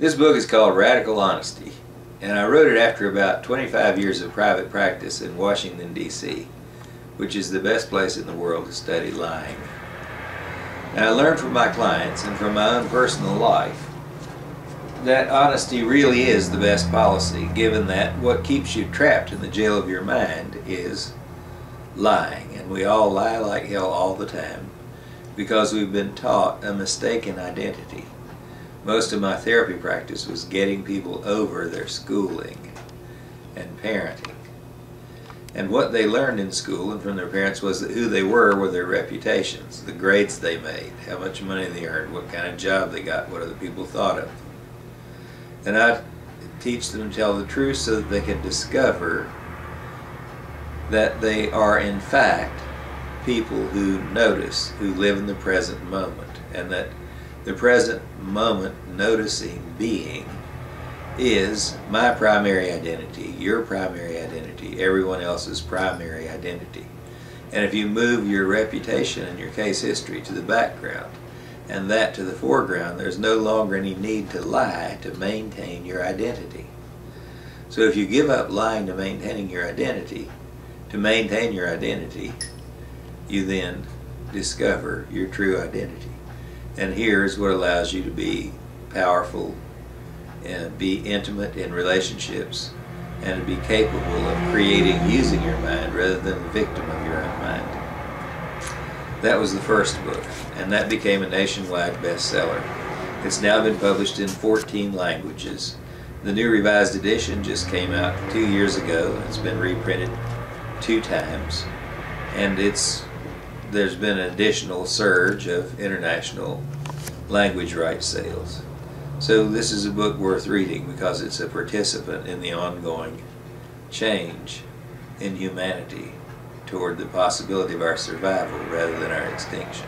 This book is called Radical Honesty, and I wrote it after about 25 years of private practice in Washington, D.C., which is the best place in the world to study lying. And I learned from my clients and from my own personal life that honesty really is the best policy, given that what keeps you trapped in the jail of your mind is lying. And we all lie like hell all the time because we've been taught a mistaken identity. Most of my therapy practice was getting people over their schooling and parenting. And what they learned in school and from their parents was that who they were were their reputations, the grades they made, how much money they earned, what kind of job they got, what other people thought of them. And I teach them to tell the truth so that they can discover that they are in fact people who notice, who live in the present moment, and that the present moment noticing being is my primary identity, your primary identity, everyone else's primary identity. And if you move your reputation and your case history to the background and that to the foreground, there's no longer any need to lie to maintain your identity. So if you give up lying to maintaining your identity, to maintain your identity, you then discover your true identity. And here is what allows you to be powerful and be intimate in relationships and to be capable of creating using your mind rather than the victim of your own mind. That was the first book, and that became a nationwide bestseller. It's now been published in 14 languages. The new revised edition just came out two years ago. It's been reprinted two times, and it's there's been an additional surge of international language rights sales. So this is a book worth reading because it's a participant in the ongoing change in humanity toward the possibility of our survival rather than our extinction.